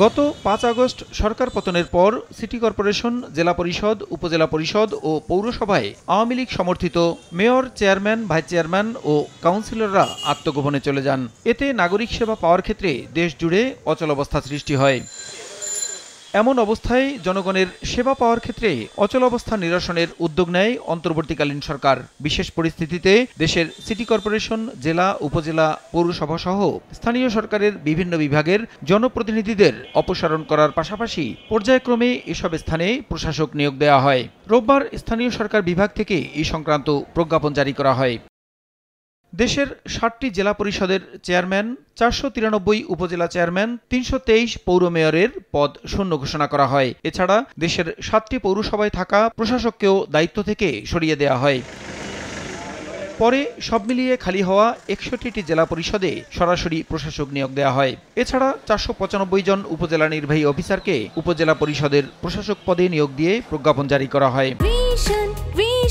গত পাঁচ আগস্ট সরকার পতনের পর সিটি কর্পোরেশন, জেলা পরিষদ, উপজেলা পরিষদ ও পৌরসভায় আওয়ামী লীগ সমর্থিত মেয়র, চেয়ারম্যান, ভাইস চেয়ারম্যান ও কাউন্সিলররা আত্মগোপনে চলে যান। এতে নাগরিক সেবা পাওয়ার ক্ষেত্রে দেশ জুড়ে অচলাবস্থা সৃষ্টি হয়। এমন অবস্থায় জনগণের সেবা পাওয়ার ক্ষেত্রে অচলাবস্থা নিরসনের উদ্যোগ নেয় অন্তর্বর্তীকালীন সরকার। বিশেষ পরিস্থিতিতে দেশের সিটি কর্পোরেশন, জেলা, উপজেলা, পৌরসভা সহ স্থানীয় সরকারের বিভিন্ন বিভাগের জনপ্রতিনিধিদের অপসারণ করার পাশাপাশি পর্যায়ক্রমে এসব স্থানে প্রশাসক নিয়োগ দেওয়া হয়। রোববার স্থানীয় সরকার বিভাগ থেকে এই সংক্রান্ত প্রজ্ঞাপন জারি করা হয়। দেশের ষাটটি জেলা পরিষদের চেয়ারম্যান, চারশো তিরানব্বই উপজেলা চেয়ারম্যান, তিনশো তেইশ পৌর মেয়রের পদ শূন্য ঘোষণা করা হয়। এছাড়া দেশের সাতটি পৌরসভায় থাকা প্রশাসককেও দায়িত্ব থেকে সরিয়ে দেওয়া হয়। পরে সব মিলিয়ে খালি হওয়া একষট্টিটি জেলা পরিষদে সরাসরি প্রশাসক নিয়োগ দেওয়া হয়। এছাড়া চারশো পঁচানব্বই জন উপজেলা নির্বাহী অফিসারকে উপজেলা পরিষদের প্রশাসক পদে নিয়োগ দিয়ে প্রজ্ঞাপন জারি করা হয়।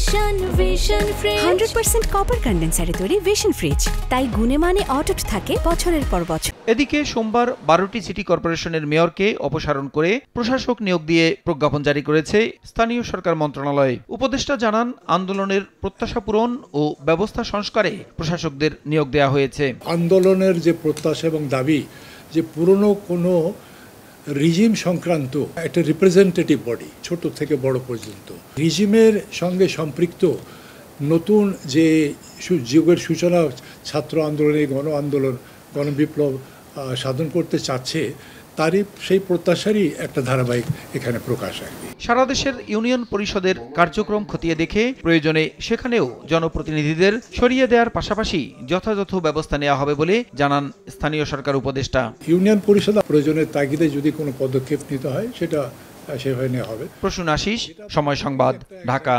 Vision Vision fridge hundred percent copper কন্ডেন্সারে তৈরি ভিশন ফ্রিজ তাই গুণে মানে অটুট থাকে বছরের পর বছর। এদিকে সোমবার বারোটি সিটি কর্পোরেশনের মেয়রকে অপসারণ করে প্রশাসক নিয়োগ দিয়ে প্রজ্ঞাপন জারি করেছে স্থানীয় সরকার মন্ত্রণালয়। উপদেষ্টা জানান আন্দোলনের প্রত্যাশা পূরণ ও ব্যবস্থা সংস্কারে প্রশাসকদের নিয়োগ দেওয়া হয়েছে। আন্দোলনের যে প্রত্যাশা এবং দাবি যে পুরনো কোনো রিজিম সংক্রান্ত একটা রিপ্রেজেন্টেটিভ বডি ছোট থেকে বড় পর্যন্ত। রিজিমের সঙ্গে সম্পৃক্ত নতুন যে যুগের সূচনা, ছাত্র আন্দোলনে, গণ আন্দোলন, গণবিপ্লব সাধন করতে চাচ্ছে তারই সেই প্রত্যাশারই একটা ধারাবাহিক এখানে প্রকাশ হয়। সারা দেশের ইউনিয়ন পরিষদের কার্যক্রম খতিয়ে দেখে প্রয়োজনে সেখানেও জনপ্রতিনিধিদের সরিয়ে দেওয়ার পাশাপাশি যথাযথ ব্যবস্থা নেওয়া হবে বলে জানান স্থানীয় সরকার উপদেষ্টা। ইউনিয়ন পরিষদ প্রয়োজনের তাগিদে যদি কোনো পদক্ষেপ নিতে হয় সেটা সেভাবে নেওয়া হবে। প্রসূন আশিস সময় সংবাদ ঢাকা।